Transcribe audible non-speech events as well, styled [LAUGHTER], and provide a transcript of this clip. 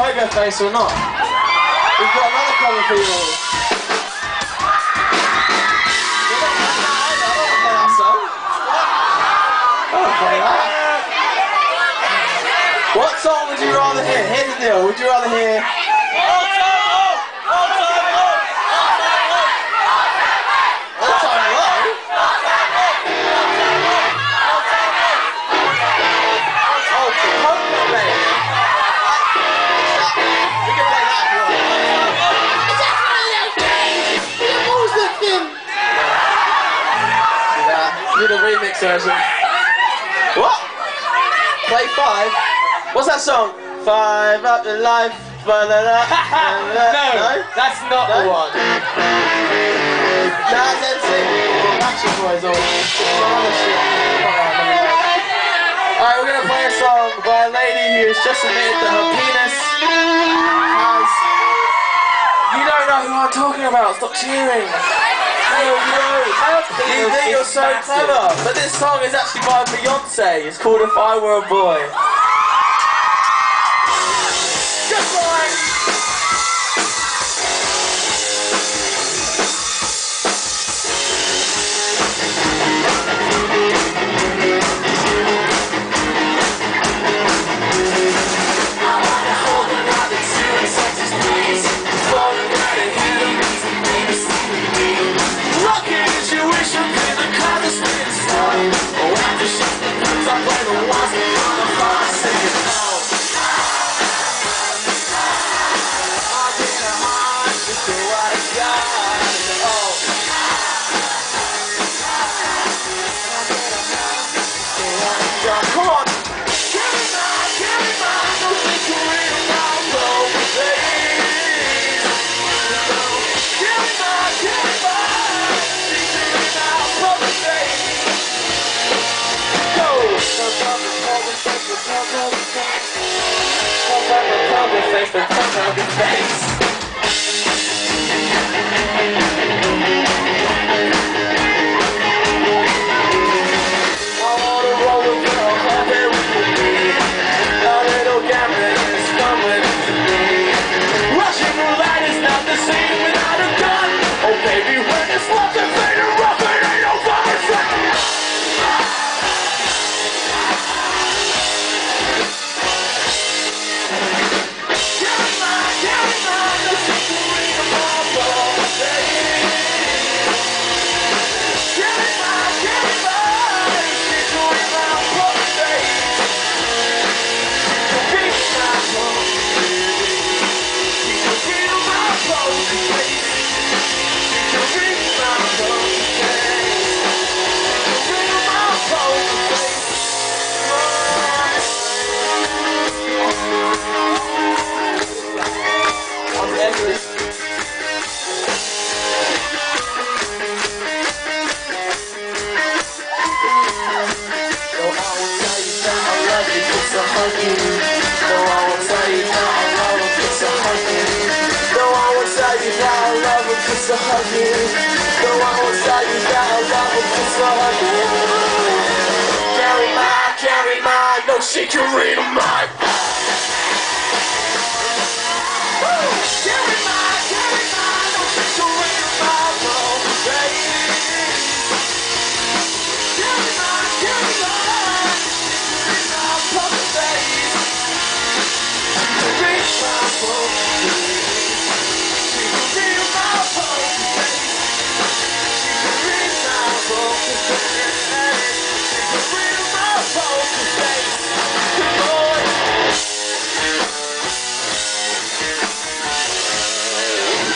Poker Face or not. We've got another want to play that. What song would you rather hear? Here's the deal. Would you rather hear do the remix version. What? Play five? What's that song? Five up in life. [LAUGHS] No, no? that's not the one. That's it. Action Boys or some other shit. Alright, we're gonna play a song by a lady who has just admitted that her penis has. You don't know who I'm talking about. Stop cheering. You don't. Her You penis think you're so massive. clever, but this song is actually by Beyonce. It's called If I Were a Boy. Just Face to face. I will tell love kiss a I will tell love kiss a I will tell love kiss a. Carry my, carry my, no she can read a mind.